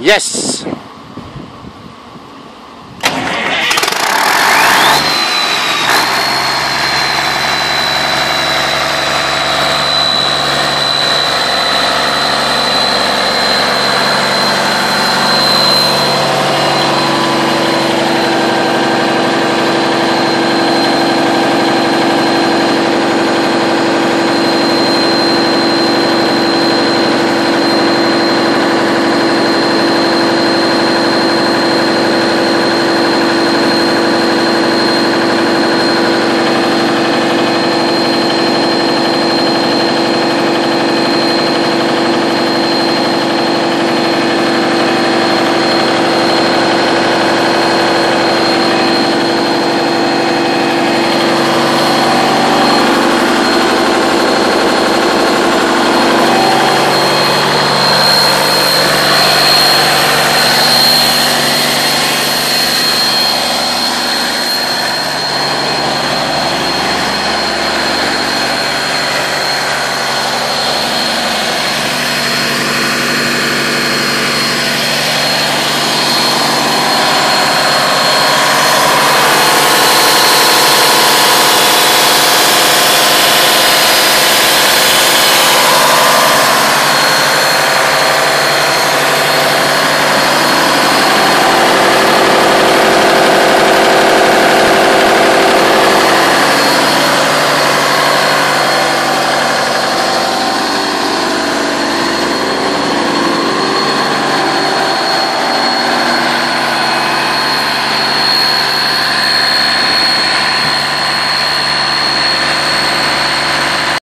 Yes!